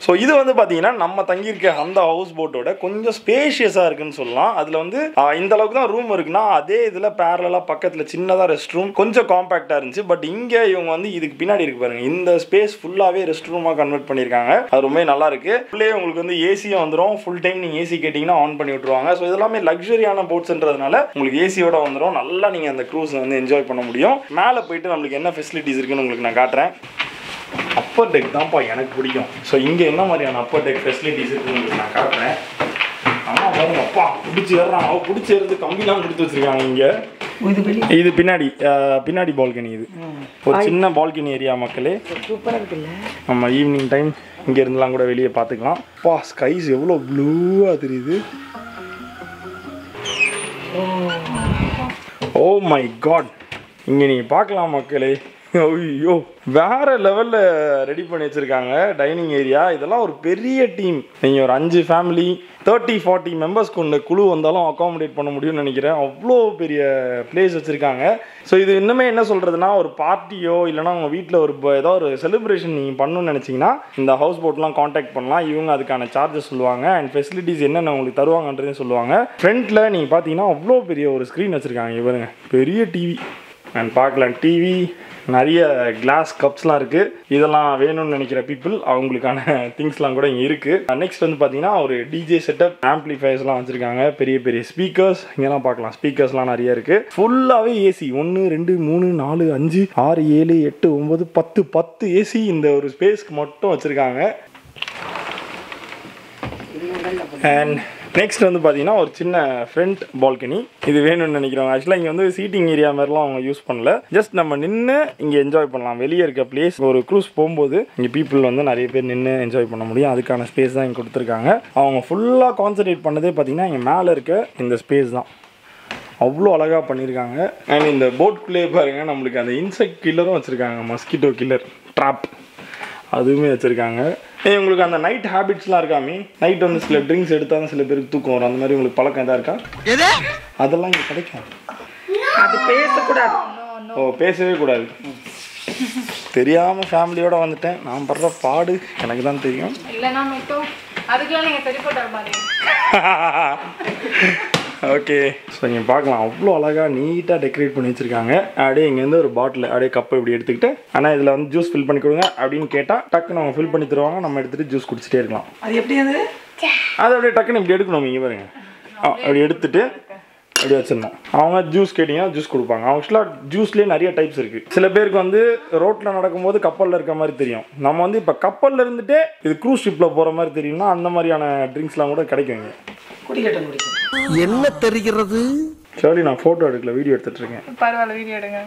ஸோ இது வந்து பார்த்தீங்கன்னா நம்ம தங்கியிருக்க அந்த ஹவுஸ் போட்டோட கொஞ்சம் ஸ்பேஷியஸாக இருக்குன்னு சொல்லலாம். அதில் வந்து இந்த அளவுக்கு தான் ரூம் இருக்குன்னா அதே இதில் பேரலாக பக்கத்தில் சின்னதாக ரெஸ்ட் ரூம் கொஞ்சம் காம்பேக்டாக இருந்துச்சு. பட் இங்கே இவங்க வந்து இதுக்கு பின்னாடி இருக்கு பாருங்க. இந்த ஸ்பேஸ் ஃபுல்லாகவே ரெஸ்ட் ரூமாக கன்வெர்ட் பண்ணியிருக்காங்க. அது ரொம்ப நல்லா இருக்கு. உள்ளே உங்களுக்கு வந்து ஏசியும் வந்துடும் ஃபுல் டைம் நீங்கள் ஏசி கேட்டிங்கன்னா ஆன் பண்ணி விட்ருவாங்க ஸோ இதெல்லாமே லக்ஸரியான போட்ஸ்ன்றதுனால உங்களுக்கு ஏசியோட வந்துடும் நல்லா நீங்கள் அந்த க்ரூஸ் வந்து என்ஜாய் பண்ண முடியும். மேலே போயிட்டு நம்மளுக்கு என்ன ஃபெசிலிட்டிஸ் இருக்குன்னு உங்களுக்கு நான் காட்டுறேன். அப்பர் டெக் தான்ப்பா எனக்கு பிடிக்கும். ஸோ இங்கே என்ன மாதிரியான அப்பர் டெக் ஃபெசிலிட்டிஸ் இருக்குன்னு நான் காட்டுறேன். ஆமாம் பாருங்க அப்பா பிடிச்சி ஏறான் அவ பிடிச்சி இருந்து கம்பிலாம் கொடுத்து வச்சிருக்காங்க இங்கே. இது பின்னாடி பின்னாடி பால்கனி இது. ஒரு சின்ன பால்கனி ஏரியா மக்களே. சூப்பரா இருக்குல்ல நம்ம ஈவினிங் டைம் இங்கே இருந்தெல்லாம் கூட வெளியே பார்த்துக்கலாம். பா ஸ்கைஸ் எவ்வளோ ப்ளூவாக தெரியுது. ஓ. மை காட் இங்கே நீங்கள் பார்க்கலாம் மக்களே. ஐயோ வேற லெவலில் ரெடி பண்ணி வச்சுருக்காங்க டைனிங் ஏரியா இதெல்லாம் ஒரு பெரிய டீம் நீங்கள் ஒரு அஞ்சு ஃபேமிலி தேர்ட்டி ஃபார்ட்டி மெம்பர்ஸ் கொண்ட குழு வந்தாலும் அகாமடேட் பண்ண முடியும்னு நினைக்கிறேன். அவ்வளோ பெரிய பிளேஸ் வச்சுருக்காங்க. ஸோ இது இன்னுமே என்ன சொல்கிறதுனா ஒரு பார்ட்டியோ இல்லைனா உங்கள் வீட்டில் ஒரு ஏதோ ஒரு செலிப்ரேஷன் நீங்கள் பண்ணணும்னு நினச்சிங்கன்னா இந்த ஹவுஸ் போட்லாம் காண்டாக்ட் பண்ணலாம். இவங்க அதுக்கான சார்ஜஸ் சொல்லுவாங்க. அண்ட் ஃபெசிலிட்டிஸ் என்னென்ன உங்களுக்கு தருவாங்கன்றதையும் சொல்லுவாங்க. ஃப்ரண்ட்டில் நீங்கள் பார்த்தீங்கன்னா அவ்வளோ பெரிய ஒரு ஸ்க்ரீன் வச்சுருக்காங்க. இவருங்க பெரிய டிவி அண்ட் பார்க்கலாம். டிவி நிறைய கிளாஸ் கப்ஸ்லாம் இருக்குது இதெல்லாம் வேணும்னு நினைக்கிற பீப்புள் அவங்களுக்கான திங்ஸ்லாம் கூட இங்கே இருக்குது நெக்ஸ்ட் uh, வந்து பார்த்தீங்கன்னா ஒரு டிஜே செட்டப் ஆம்ப்ளிஃபயர்ஸ்லாம் வச்சுருக்காங்க. பெரிய பெரிய ஸ்பீக்கர்ஸ் இங்கெல்லாம் பார்க்கலாம். ஸ்பீக்கர்ஸ்லாம் நிறைய இருக்குது ஃபுல்லாகவே ஏசி ஒன்று ரெண்டு மூணு நாலு அஞ்சு ஆறு ஏழு எட்டு ஒம்பது பத்து பத்து ஏசி இந்த ஒரு ஸ்பேஸ்க்கு மட்டும் வச்சுருக்காங்க. அண்ட் நெக்ஸ்ட் வந்து பார்த்தீங்கன்னா ஒரு சின்ன ஃப்ரண்ட் பால்கனி இது வேணும்னு நினைக்கிறோம் ஆக்சுவலாக இங்கே வந்து சீட்டிங் ஏரியா மாதிரிலாம் அவங்க யூஸ் பண்ணல. ஜஸ்ட் நம்ம நின்று இங்கே என்ஜாய் பண்ணலாம். வெளியே இருக்க பிளேஸ் ஒரு க்ரூஸ் போகும்போது இங்கே பீப்புள் வந்து நிறைய பேர் நின்று என்ஜாய் பண்ண முடியும். அதுக்கான ஸ்பேஸ் தான் இங்கே கொடுத்துருக்காங்க. அவங்க ஃபுல்லாக கான்சன்ட்ரேட் பண்ணதே பார்த்தீங்கன்னா இங்கே மேலே இருக்க இந்த ஸ்பேஸ் தான். அவ்வளோ அழகாக பண்ணியிருக்காங்க அண்ட் இந்த போட்குள்ளேயே பாருங்கள் நம்மளுக்கு அந்த இன்செக்ட் கில்லரும் வச்சுருக்காங்க. மஸ்கிட்டோ கில்லர் ட்ராப் அதுவுமே வச்சுருக்காங்க. ஏய் உங்களுக்கு அந்த நைட் ஹேபிட்ஸ்லாம் இருக்காமே நைட் வந்து சில ட்ரிங்க்ஸ் எடுத்தாலும் சில பேருக்கு தூக்கம் வரும். அந்த மாதிரி உங்களுக்கு பழக்கம் எதாவது இருக்கா? அதெல்லாம் இங்கே கிடைக்கும். அது பேசக்கூடாது. ஓ பேசவே கூடாது. தெரியாமல் ஃபேமிலியோட வந்துட்டேன். நான் படுற பாடு எனக்கு தான் தெரியும். இல்லைன்னா மட்டும் அதுக்கெல்லாம் நீங்கள் சரி போட்டு வர மாதிரி. ஓகே ஸோ இங்கே பார்க்கலாம். அவ்வளோ அழகாக நீட்டாக டெக்கரேட் பண்ணி வச்சுருக்காங்க. அப்படியே இங்கேருந்து ஒரு பாட்டில் அப்படியே கப்பை இப்படி எடுத்துக்கிட்டு ஆனால் இதில் வந்து ஜூஸ் ஃபில் பண்ணி கொடுங்க அப்படின்னு கேட்டால் டக்குன்னு அவங்க ஃபில் பண்ணி தருவாங்க. நம்ம எடுத்துகிட்டு ஜூஸ் குடிச்சிட்டே இருக்கலாம். அது எப்படி அது? அதை அப்படியே டக்குன்னு இப்படி எடுக்கணும் இங்கே பாருங்க. அப்படி எடுத்துட்டு அப்படி வச்சிடணும். அவங்க ஜூஸ் கேட்டிங்கன்னா ஜூஸ் கொடுப்பாங்க. ஆக்சுவலாக ஜூஸ்லேயே நிறைய டைப்ஸ் இருக்குது சில பேருக்கு வந்து ரோட்டில் நடக்கும்போது கப்பலில் இருக்க மாதிரி தெரியும். நம்ம வந்து இப்போ கப்பலில் இருந்துட்டே இது க்ரூஸ் ஷிப்பில் போகிற மாதிரி தெரியும்னா அந்த மாதிரியான ட்ரிங்க்ஸ்லாம் கூட கிடைக்கும் இங்கே. குடிக்கட்டும் குடிக்கட்டும். என்ன தெரிகிறது? சரி நான் ஃபோட்டோ எடுக்கல வீடியோ எடுத்துட்டு இருக்கேன். பரவாயில்ல வீடியோ எடுங்க.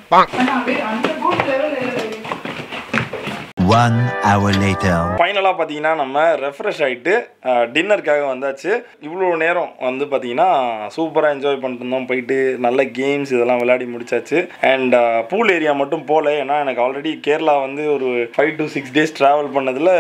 One hour later. ஃபைனலாக பார்த்தீங்கன்னா நம்ம ரெஃப்ரெஷ் ஆகிட்டு டின்னருக்காக வந்தாச்சு. இவ்வளோ நேரம் வந்து பார்த்தீங்கன்னா சூப்பராக என்ஜாய் பண்ணிட்டு இருந்தோம் போயிட்டு நல்ல கேம்ஸ் இதெல்லாம் விளையாடி முடிச்சாச்சு. அண்ட் பூல் ஏரியா மட்டும் போகல ஏன்னா எனக்கு ஆல்ரெடி கேரளா வந்து ஒரு five to six days travel பண்ணதில்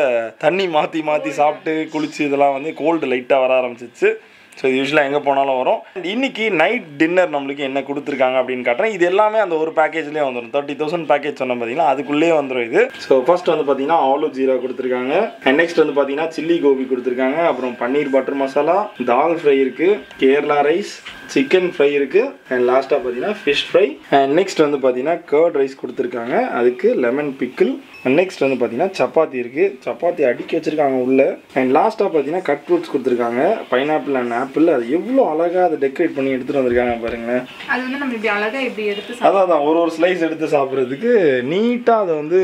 தண்ணி மாற்றி மாற்றி சாப்பிட்டு குளிச்சு இதெல்லாம் வந்து கோல்டு லைட்டாக வர ஆரம்பிச்சிச்சு. ஸோ இது யூஸ்வலாக எங்கே போனாலும் வரும். அண்ட் இன்றைக்கி நைட் டின்னர் நம்மளுக்கு என்ன கொடுத்துருக்காங்க அப்படின்னு காட்டுறேன். இது எல்லாமே அந்த ஒரு பேக்கேஜ்லேயே வந்துடும் தேர்ட்டி தௌசண்ட் பேக்கேஜ் சொன்ன பார்த்தீங்கன்னா அதுக்குள்ளேயே வந்துடும் இது. ஸோ ஃபர்ஸ்ட் வந்து பார்த்தீங்கன்னா ஆலு ஜீரா கொடுத்துருக்காங்க. அண்ட் நெக்ஸ்ட் வந்து பார்த்தீங்கன்னா சில்லி கோபி கொடுத்துருக்காங்க. அப்புறம் பன்னீர் பட்டர் மசாலா தால் ஃப்ரை இருக்குது கேரளா ரைஸ் சிக்கன் ஃப்ரை இருக்குது அண்ட் லாஸ்ட்டாக பார்த்தீங்கன்னா ஃபிஷ் ஃப்ரை அண்ட் நெக்ஸ்ட் வந்து பார்த்தீங்கன்னா கர்ட் ரைஸ் கொடுத்துருக்காங்க. அதுக்கு லெமன் பிக்கிள் நெக்ஸ்ட் வந்து பார்த்தீங்கன்னா சப்பாத்தி இருக்குது சப்பாத்தி அடுக்கி வச்சிருக்காங்க உள்ள. அண்ட் லாஸ்ட்டாக பார்த்தீங்கன்னா கட் ஃப்ரூட்ஸ் கொடுத்துருக்காங்க. பைனாப்பிள் அண்ட் ஆப்பிள் அது எவ்வளோ அழகாக அதை டெக்கரேட் பண்ணி எடுத்துகிட்டு வந்திருக்காங்க பாருங்களேன். அது வந்து நம்ம இப்படி அழகா இப்படி எடுத்து அதான் அதான். ஒரு ஒரு ஸ்லைஸ் எடுத்து சாப்பிட்றதுக்கு நீட்டாக அதை வந்து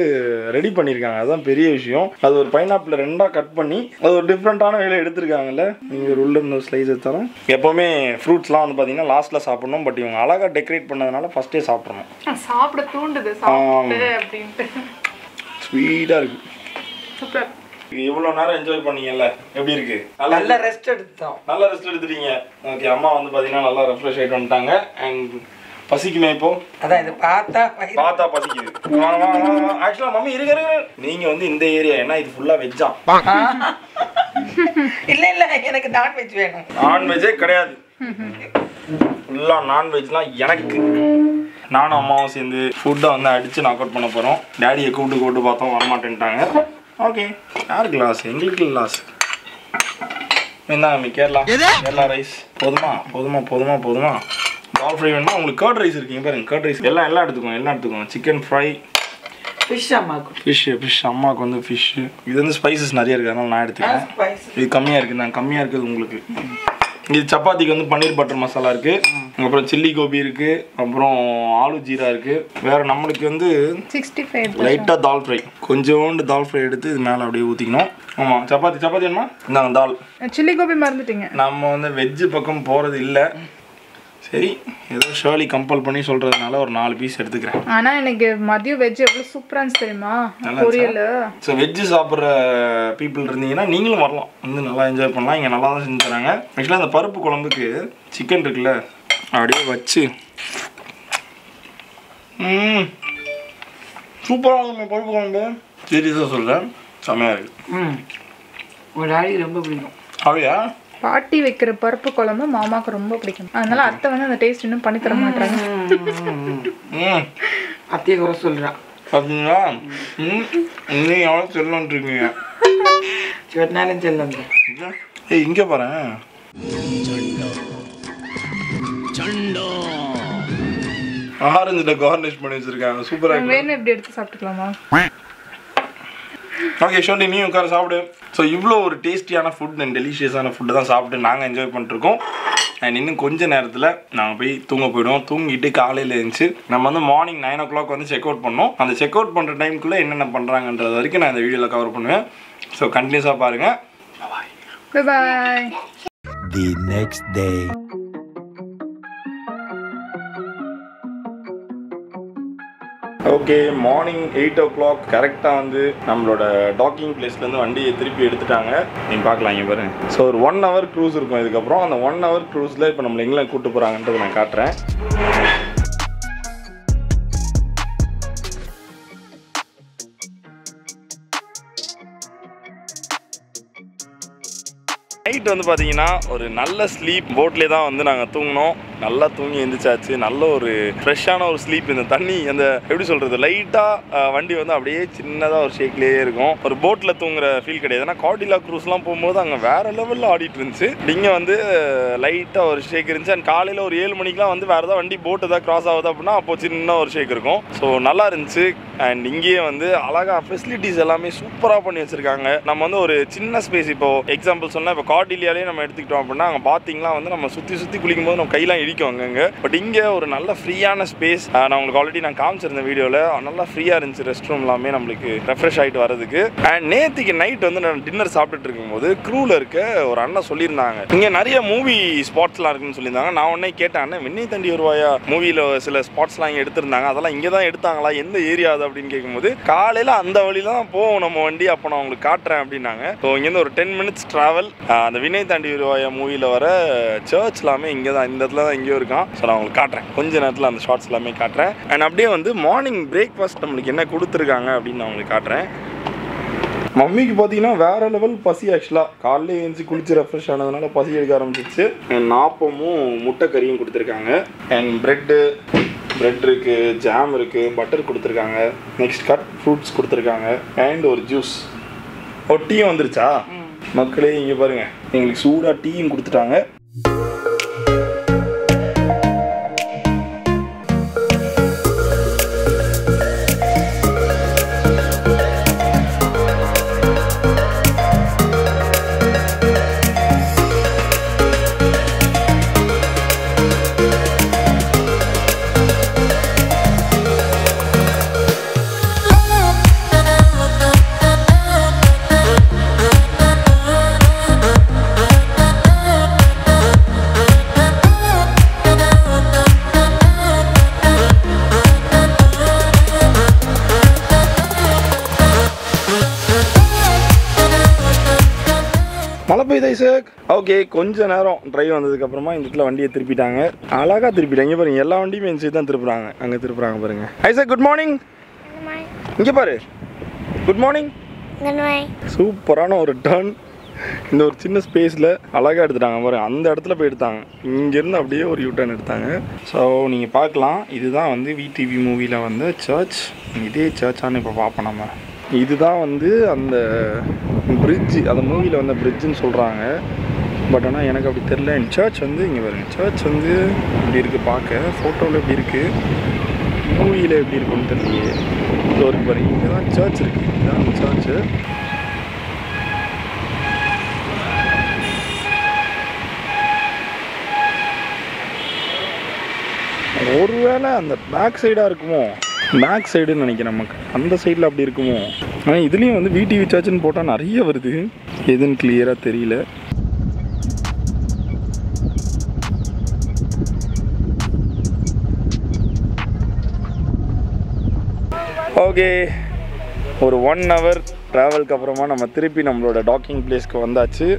ரெடி பண்ணியிருக்காங்க. அதுதான் பெரிய விஷயம். அது ஒரு பைனாப்பிள் ரெண்டாக கட் பண்ணி அது ஒரு டிஃப்ரெண்ட்டான வேலை எடுத்திருக்காங்கல்ல. நீங்கள் ஒரு உள்ள இருந்து ஸ்லைஸ் எடுத்தாலும் எப்போவுமே ஃப்ரூட்ஸ்லாம் வந்து பார்த்தீங்கன்னா லாஸ்ட்டில் சாப்பிடணும். பட் இவங்க அழகாக டெக்கரேட் பண்ணதுனால ஃபஸ்ட்டே சாப்பிட்றணும் சாப்பிட தூண்டுது அப்படின்ட்டு. ஸ்வீட்டாக இருக்குது சூப்பர். இவ்வளோ நேரம் என்ஜாய் பண்ணீங்கல்ல? எப்படி இருக்கு? நல்ல ரெஸ்ட் எடுத்தோம் நல்லா ரெஸ்ட் எடுத்துட்டீங்க. ஓகே அம்மா வந்து பார்த்தீங்கன்னா நல்லா ரெஃப்ரெஷ் ஆகிட்டு வந்துட்டாங்க. அண்ட் பசிக்குமே இப்போ? அதான் இது பார்த்தா பார்த்தா பசிக்குது. ஆக்சுவலா மம்மி இருங்க நீங்க வந்து இந்த ஏரியா ஏன்னா இது ஃபுல்லா வெஜ்ஜா இல்ல இல்ல எனக்கு நான்வெஜ் வேணும். நான்வெஜ்ஜே கிடையாது. ஃபுல்லா நான்வெஜ்லாம் எனக்கு. நானும் அம்மாவும் சேர்ந்து ஃபுட்டை வந்து அடிச்சு நாக் அவுட் பண்ண போறோம். டேடியை கூப்பிட்டு கூப்பிட்டு பார்த்தோம் வரமாட்டேன்ட்டாங்க. ஓகே யாருக்கு லாஸ் எங்களுக்கு லாஸ் என்ன மம்மி கேரளா கேரளா ரைஸ் போதுமா? போதுமா போதுமா போதுமா? டால் ஃப்ரை வேணுமா? உங்களுக்கு கர்ட் ரைஸ் இருக்கீங்க பாருங்க கர்ட் ரைஸ் எல்லாம் எல்லாம் எடுத்துக்கோங்க எல்லாம் எடுத்துக்கோங்க. சிக்கன் ஃப்ரை ஃபிஷ் அம்மாக்கு. ஃபிஷ் ஃபிஷ் அம்மாவுக்கு வந்து ஃபிஷ் இது வந்து ஸ்பைசஸ் நிறைய இருக்கு அதனால நான் எடுத்துக்கிறேன். இது கம்மியாக இருக்குது நான் கம்மியாக இருக்குது உங்களுக்கு. இது சப்பாத்திக்கு வந்து பன்னீர் பட்டர் மசாலா இருக்கு. அப்புறம் சில்லி கோபி இருக்கு. அப்புறம் ஆலு ஜீரா இருக்கு. வேற நம்மளுக்கு வந்து சிக்ஸ்டி ஃபைவ் லைட்டாக தால் ஃப்ரை. கொஞ்சோண்டு தால் ஃப்ரை எடுத்து இது மேலே அப்படியே ஊற்றிக்கணும் ஆமாம் சப்பாத்தி சப்பாத்தி வேணுமா? இந்தாங்க தால். சில்லி கோபி மறந்துட்டீங்க. நம்ம வந்து வெஜ்ஜு பக்கம் போகிறது இல்லை. சரி ஏதோ ஷேர்லி கம்பல் பண்ணி சொல்கிறதுனால ஒரு நாலு பீஸ் எடுத்துக்கிறேன். ஆனா எனக்கு மதியம் வெஜ் எவ்வளவு சூப்பரா இருந்துச்சு தெரியுமா? நல்லா பொரியல். ஸோ வெஜ்ஜு சாப்பிட்ற பீப்புள் இருந்தீங்கன்னா நீங்களும் வரலாம். வந்து நல்லா என்ஜாய் பண்ணலாம். இங்கே நல்லா தான் செஞ்சு தராங்க. ஆக்சுவலாக அந்த பருப்பு குழம்புக்கு சிக்கன் இருக்குல்ல அப்படியே வச்சு. ம் சூப்பராக இருக்கும் பருப்பு குழம்பு. சீரியஸாக சொல்கிறேன் செம்மையாக இருக்குது ம். உங்க டாடி ரொம்ப பிடிக்கும். அப்படியா? பாட்டி வைக்கிற பருப்பு குழம்பு மாமாக்கு ரொம்ப பிடிக்கும். அதனால அத்தை வந்து அந்த டேஸ்ட் இன்னும் பண்ணி தர மாட்டாங்க அத்தையை குறை சொல்றான் பார்த்தீங்களா நீங்கள் எவ்வளோ செல்லன்ட்டு இருக்கீங்க சொன்னாலும் செல்லம். ஏய் இங்கே பாரு ஆரஞ்சில் கார்னிஷ் பண்ணி வச்சிருக்காங்க. சூப்பராக வேணும் எப்படி எடுத்து சாப்பிட்டுக்கலாமா? ஓகே ஷோலி நீ உட்கார சாப்பிடு. ஸோ இவ்வளோ ஒரு டேஸ்டியான ஃபுட் அண்ட் டெலிஷியஸான ஃபுட்டு தான் சாப்பிட்டு நாங்கள் என்ஜாய் பண்ணிருக்கோம் அண்ட் இன்னும் கொஞ்ச நேரத்தில் நாங்கள் போய் தூங்க போயிடுவோம். தூங்கிட்டு காலையில் எழுந்துச்சு. நம்ம வந்து மார்னிங் நைன் ஓ கிளாக் வந்து செக் அவுட் பண்ணோம். அந்த செக் அவுட் பண்ணுற டைமுக்குள்ளே என்னென்ன பண்ணுறாங்கன்றது வரைக்கும் நான் இந்த வீடியோவில் கவர் பண்ணுவேன். ஸோ கண்டினியூஸாக பாருங்கள் bye The next day. Okay morning eight o'clock கரெக்டாக வந்து நம்மளோட டாக்கிங் பிளேஸ்லேருந்து வண்டியை திருப்பி எடுத்துட்டாங்க. நீங்கள் பார்க்கலாம் இங்கே பாருங்க ஸோ ஒரு ஒன் ஹவர் க்ரூஸ் இருக்கும் இதுக்கப்புறம். அந்த ஒன் ஹவர் க்ரூஸில் இப்போ நம்மளை எங்கெல்லாம் கூப்பிட்டு போகிறாங்கன்றது நான் காட்டுறேன். நைட் வந்து பார்த்தீங்கன்னா ஒரு நல்ல ஸ்லீப் போட்லேயே தான் வந்து நாங்கள் தூங்கினோம். நல்லா தூங்கி எழுந்திரிச்சாச்சு நல்ல ஒரு ஃப்ரெஷ்ஷான ஒரு ஸ்லீப் இந்த தண்ணி அந்த எப்படி சொல்கிறது லைட்டாக வண்டி வந்து அப்படியே சின்னதாக ஒரு ஷேக்லேயே இருக்கும். ஒரு போட்டில் தூங்குற ஃபீல் கிடையாது. ஏன்னா காடிலா க்ரூஸ்லாம் போகும்போது அங்கே வேறு லெவலில் ஆடிட்டு இருந்துச்சு. இங்கே வந்து லைட்டாக ஒரு ஷேக் இருந்துச்சு. அண்ட் காலையில் ஒரு ஏழு மணிக்கெலாம் வந்து வேறு ஏதாவது வண்டி போட்டு ஏதாவது கிராஸ் ஆகுது அப்படின்னா அப்போ சின்ன ஒரு ஷேக் இருக்கும். ஸோ நல்லா இருந்துச்சு. அண்ட் இங்கேயே வந்து அழகாக ஃபெசிலிட்டிஸ் எல்லாமே சூப்பராக பண்ணி வச்சுருக்காங்க. நம்ம வந்து ஒரு சின்ன ஸ்பேஸ் இப்போ எக்ஸாம்பிள் சொன்னால் இப்போ கார்டிலியாலே நம்ம எடுத்துக்கிட்டோம் அப்படின்னா அங்கே பார்த்தீங்கன்னா வந்து நம்ம சுற்றி சுற்றி குளிக்கும்போது நம்ம கையெல்லாம் இடிக்கும் அங்கங்கே. பட் இங்கே ஒரு நல்ல ஃப்ரீயான ஸ்பேஸ் நான் உங்களுக்கு ஆல்ரெடி நான் காமிச்சிருந்தேன் வீடியோவில் நல்லா ஃப்ரீயாக இருந்துச்சு ரெஸ்ட் ரூம் எல்லாமே நம்மளுக்கு ரெஃப்ரெஷ் ஆகிட்டு வரதுக்கு அண்ட் நேற்றுக்கு நைட் வந்து நான் டின்னர் சாப்பிட்டுட்டு இருக்கும்போது க்ரூவில் இருக்க ஒரு அண்ணன் சொல்லியிருந்தாங்க. இங்கே நிறைய மூவி ஸ்பாட்ஸ்லாம் இருக்குன்னு சொல்லியிருந்தாங்க. நான் உடனே கேட்டேன் அண்ணன் வெண்ணெய் தண்டி வருவாயா? மூவியில் சில ஸ்பாட்ஸ்லாம் இங்கே எடுத்திருந்தாங்க. அதெல்லாம் இங்கே தான் எடுத்தாங்களா? எந்த ஏரியா அது அப்படின்னு கேட்கும்போது காலையில் அந்த வழியில தான் போவோம் நம்ம வண்டி. அப்போ நான் உங்களுக்கு காட்டுறேன் அப்படின்னாங்க. ஸோ இங்கேருந்து ஒரு டென் மினிட்ஸ் ட்ராவல் அந்த வினய் தாண்டி வருவாயா மூவியில் வர சர்ச் எல்லாமே இங்கே தான். இந்த இடத்துல தான் எங்கேயோ இருக்கான். ஸோ நான் உங்களுக்கு காட்டுறேன். கொஞ்ச நேரத்தில் அந்த ஷார்ட்ஸ் எல்லாமே காட்டுறேன். அண்ட் அப்படியே வந்து மார்னிங் பிரேக்ஃபாஸ்ட் நம்மளுக்கு என்ன கொடுத்துருக்காங்க அப்படின்னு நான் உங்களுக்கு காட்டுறேன். மம்மிக்கு பார்த்தீங்கன்னா வேற லெவல் பசி ஆக்சுவலாக காலையில் எழுந்துச்சு குளிச்சு ரெஃப்ரெஷ் ஆனதுனால பசி எடுக்க ஆரம்பிச்சிச்சு அண்ட் நாப்பமும் முட்டை கறியும் கொடுத்துருக்காங்க. அண்ட் ப்ரெட்டு பிரெட் இருக்கு ஜாம் இருக்கு பட்டர் கொடுத்துருக்காங்க. நெக்ஸ்ட் கட் ஃப்ரூட்ஸ் கொடுத்துருக்காங்க. அண்ட் ஒரு ஜூஸ் ஓ டீயும் வந்துருச்சா? மக்களே இங்கே பாருங்க. எங்களுக்கு சூடாக டீயும் கொடுத்துட்டாங்க. பெய்யுது ஐசக் ஓகே கொஞ்ச நேரம் டிரைவ் வந்ததுக்கு அப்புறமா இந்த இடத்துல வண்டியை திருப்பிட்டாங்க. அழகா திருப்பிட்டாங்க. இங்க பாருங்க எல்லா வண்டியுமே இந்த சைடு தான் திருப்புறாங்க. அங்க திருப்புறாங்க பாருங்க. ஐசக் குட் மார்னிங் இங்க பாரு. குட் மார்னிங் சூப்பரான ஒரு டர்ன் இந்த ஒரு சின்ன ஸ்பேஸில் அழகாக எடுத்துட்டாங்க. பாருங்க அந்த இடத்துல போய் எடுத்தாங்க. இங்கேருந்து அப்படியே ஒரு யூ டர்ன் எடுத்தாங்க. ஸோ நீங்கள் பார்க்கலாம். இதுதான் வந்து விடிவி மூவியில் வந்து சர்ச் இதே சர்ச்சான்னு இப்போ பார்ப்போம் நம்ம. இதுதான் வந்து அந்த பிரிட்ஜு அந்த மூவியில் வந்த பிரிட்ஜுன்னு சொல்கிறாங்க பட் ஆனால் எனக்கு அப்படி தெரில என் சர்ச் வந்து இங்கே பாருங்க. சர்ச் வந்து இப்படி இருக்குது பார்க்க. ஃபோட்டோவில் எப்படி இருக்குது மூவியில் எப்படி இருக்குன்னு தெரியலையே. இதோ இருக்கு பாருங்க. இங்கே தான் சர்ச் இருக்குது இதுதான் அந்த சர்ச்சு ஒருவேளை அந்த பேக் சைடாக இருக்குமோ? பேக் சைடுன்னு நினைக்கிறேன் நமக்கு. அந்த சைடில் அப்படி இருக்குமோ? ஆனால் இதுலேயும் வந்து விடிவி சார்ஜ்னு போட்டால் நிறைய வருது. எதுன்னு கிளியராக தெரியல. ஓகே ஒரு ஒன் ஹவர் ட்ராவலுக்கு அப்புறமா நம்ம திருப்பி நம்மளோட டாக்கிங் பிளேஸ்க்கு வந்தாச்சு.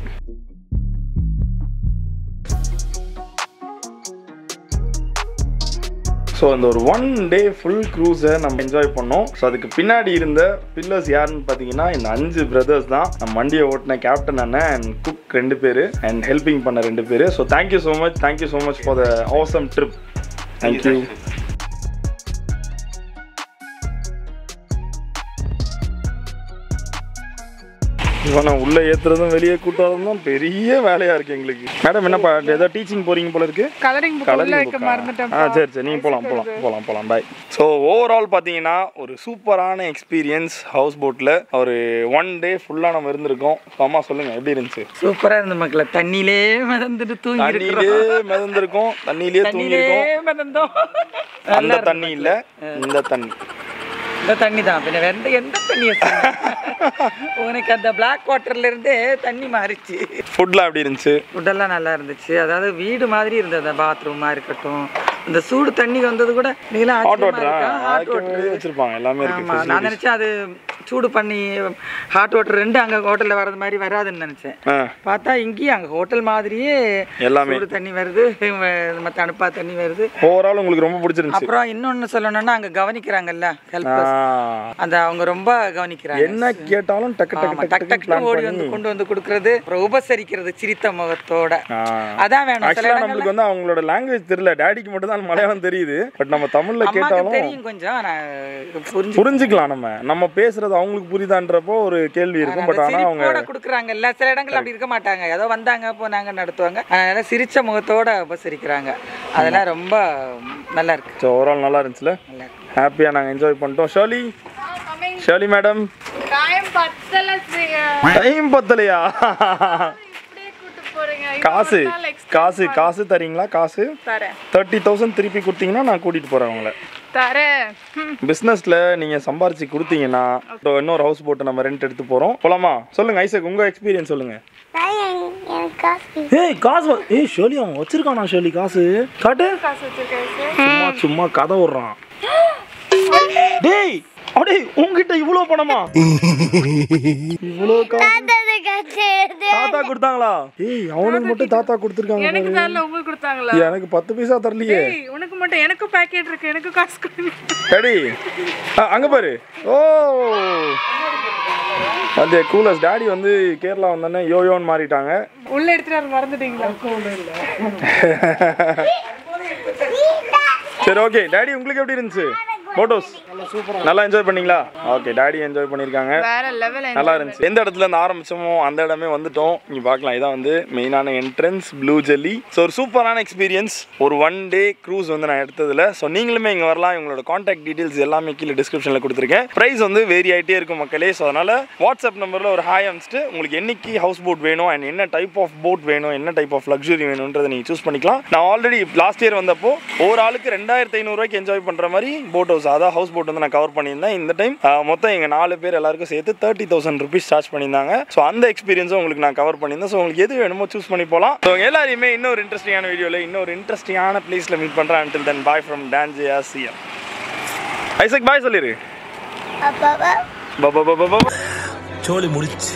ஸோ அந்த ஒரு ஒன் டே ஃபுல் க்ரூஸை நம்ம என்ஜாய் பண்ணோம். ஸோ அதுக்கு பின்னாடி இருந்த பில்லர்ஸ் யாருன்னு பார்த்தீங்கன்னா இந்த அஞ்சு பிரதர்ஸ் தான். நம்ம வண்டியை ஓட்டின கேப்டன் அண்ணன் அண்ட் குக் ரெண்டு பேர் அண்ட் ஹெல்பிங் பண்ண ரெண்டு பேர். So thank you so much thank you so much for the awesome trip thank you இவனை உள்ள ஏத்துறதும் வெளியே கூட்டுறதும் தான் பெரிய வேலையா இருக்கு எங்களுக்கு. மேடம் என்னப்பா ஏதோ டீச்சிங் போறீங்க போல இருக்கு? கலரிங் புக் உள்ள கலரிங் வைக்க மறந்துட்டேன் ஆ சரி சரி நீங்கள் போகலாம் போகலாம் போகலாம் போகலாம் பாய் ஸோ ஓவரால் பார்த்தீங்கன்னா ஒரு சூப்பரான எக்ஸ்பீரியன்ஸ் ஹவுஸ் போட்டில் ஒரு ஒன் டே ஃபுல்லாக நம்ம இருந்திருக்கோம். அம்மா சொல்லுங்கள் எப்படி இருந்துச்சு? சூப்பரா இருந்த மக்களே. தண்ணியிலே மிதந்துட்டு தூங்கி தண்ணியிலே மிதந்திருக்கோம் தண்ணியிலே தண்ணியிலே தூங்கியிருக்கோம். மிதந்தோம். அந்த தண்ணி இல்லை இந்த தண்ணி. இந்த தண்ணி தான். பின்ன வேற எந்த- தண்ணி? உனக்கு அந்த பிளாக் வாட்டர்ல இருந்தே தண்ணி மாறிச்சு. ஃபுட்லாம் எப்படி இருந்துச்சு? ஃபுட்டெல்லாம் நல்லா இருந்துச்சு. அதாவது வீடு மாதிரி இருந்தது. பாத்ரூமா இருக்கட்டும். இந்த சூடு தண்ணி வந்தது கூட நீலாம் ஹாட் வாட்டரா இருக்கா? ஹாட் வாட்டர் வச்சிருப்பாங்க. எல்லாமே நான் நினைச்சேன் அது சூடு பண்ணி ஹாட் வாட்டர் ரெண்டு அங்க ஹோட்டல்ல வர்றது மாதிரி வராதுன்னு நினைச்சேன். பார்த்தா இங்கேயும் அங்க ஹோட்டல் மாதிரியே எல்லாமே. சூடு தண்ணி வருது மற்ற அனுப்பா தண்ணி வருது. ஓவரால் உங்களுக்கு ரொம்ப பிடிச்சிருந்துச்சு. அப்புறம் இன்னொன்னு சொல்லணும்னா அங்க கவனிக்கிறாங்கல்ல ஹெல்ப் ஆ, அந்த அவங்க ரொம்ப கவனிக்கிறாங்க. என்ன கேட்டாலும் டக்கு டக்கு டக்கு டக்கு ஓடி வந்து கொண்டு வந்து கொடுக்கறது அப்புறம் உபசரிக்கிறது சிரித்த முகத்தோட. அதான் வேணும். நம்மளுக்கு வந்து அவங்களோட லாங்குவேஜ் தெரியல. டேடிக்கு மட்டும் தான் மலையாளம் தெரியுது. பட் நம்ம தமிழ்ல கேட்டாலும் தெரியும் கொஞ்சம் புரிஞ்சுக்கலாம் நம்ம. நம்ம பேசுறது அவங்களுக்கு புரியுதான்றப்போ ஒரு கேள்வி இருக்கும். பட் ஆனா அவங்க சிரிப்போட கொடுக்குறாங்கல்ல சில இடங்கள் அப்படி இருக்க மாட்டாங்க. ஏதோ வந்தாங்க போனாங்க நடத்துவாங்க. அதனால சிரிச்ச முகத்தோட உபசரிக்கிறாங்க. அதெல்லாம் ரொம்ப நல்லா இருக்கு. ஸோ ஓவரால் நல்லா இருந்துச்சுல? ஹாப்பியாக நாங்கள் என்ஜாய் பண்ணிட்டோம். ஷர்லி ஷர்லி மேடம் டைம் பத்தலையா? காசு. காசு காசு தரீங்களா? காசு? தேர்ட்டி தௌசண்ட் திருப்பி கொடுத்தீங்கன்னா நான் கூட்டிகிட்டு போகிறேன் உங்களை. பிஸ்னஸில் நீங்கள் சம்பாரிச்சு கொடுத்தீங்கன்னா இப்போ இன்னொரு ஹவுஸ் போட்டு நம்ம ரெண்ட் எடுத்து போகிறோம் போலாமா? சொல்லுங்கள் ஐசக் உங்கள் எக்ஸ்பீரியன்ஸ் காசு ஏய் காசு ஏய் ஷோலி அவன் வச்சிருக்கானா ஷோலி காசு? காட்டு. சும்மா சும்மா கதை விடுறான். டேய் அடே உன்கிட்ட இவ்வளோ பணமா? இவ்வளோ தாத்தா கொடுத்தாங்களா? ஏய் அவனுக்கு மட்டும் தாத்தா கொடுத்துருக்காங்க எனக்கு. தரல உங்களுக்கு கொடுத்தாங்களா? எனக்கு பத்து பைசா தரலையே. உனக்கு மட்டும் எனக்கும் பேக்கெட் இருக்கு எனக்கு காசு கொடுங்க டேடி அங்க பாரு. ஓ. அந்த கூலஸ் டாடி வந்து கேரளா வந்தோடனே யோயோன்னு மாறிட்டாங்க. உள்ள எடுத்துட்டு மறந்துட்டீங்களா? சரி ஓகே டாடி உங்களுக்கு எப்படி இருந்துச்சு? போட்டோஸ் நல்லா என்ஜாய் பண்ணீங்களா? ஓகே டாடி என்ஜாய் பண்ணியிருக்காங்க நல்லா இருந்துச்சு. எந்த இடத்துல இருந்து ஆரம்பிச்சோமோ அந்த இடமே வந்துட்டோம். நீங்க பார்க்கலாம் இதான் வந்து மெயினான என்ட்ரன்ஸ் ப்ளூ ஜெல்லி ஸோ ஒரு சூப்பரான எக்ஸ்பீரியன்ஸ் ஒரு ஒன் டே க்ரூஸ் வந்து நான் எடுத்ததுல. ஸோ நீங்களுமே இங்கே வரலாம். இவங்களோட காண்டாக்ட் டீடைல்ஸ் எல்லாமே கீழே டிஸ்கிரிப்ஷனில் கொடுத்துருக்கேன். ப்ரைஸ் வந்து வேரி ஆகிட்டே இருக்கும் மக்களே. ஸோ அதனால வாட்ஸ்அப் நம்பரில் ஒரு ஹாய் அனுப்பிச்சிட்டு உங்களுக்கு என்னைக்கு ஹவுஸ் போட் வேணும் அண்ட் என்ன டைப் ஆஃப் போட் வேணும் என்ன டைப் ஆஃப் லக்ஸுரி வேணுன்றதை நீங்கள் சூஸ் பண்ணிக்கலாம். நான் ஆல்ரெடி லாஸ்ட் இயர் வந்தப்போ ஒரு ஆளுக்கு ரெண்டாயிரத்தி ஐநூறுரூவாய்க்கு என்ஜாய் பண்ணுற மாதிரி போட் ஹவுஸ் அதான் ஹவுஸ் போட் வந்து நான் கவர் பண்ணியிருந்தேன். இந்த டைம் மொத்தம் எங்கள் நாலு பேர் எல்லாருக்கும் சேர்த்து தேர்ட்டி தௌசண்ட் ருபீஸ் சார்ஜ் பண்ணியிருந்தாங்க. ஸோ அந்த எக்ஸ்பீரியன்ஸும் உங்களுக்கு நான் கவர் பண்ணியிருந்தேன். ஸோ உங்களுக்கு எது வேணுமோ சூஸ் பண்ணி போகலாம் ஸோ எல்லாரையுமே இன்னொரு இன்ட்ரெஸ்டிங்கான வீடியோவில் இன்னொரு இன்ட்ரெஸ்டிங்கான பிளேஸில் மீட் பண்ணுறேன் until தென் பாய் ஃப்ரம் டான்ஜியா சிஎம் ஐசக் பாய் சொல்லிடு அப்பா பா பா பா பா சோலி முடிச்சு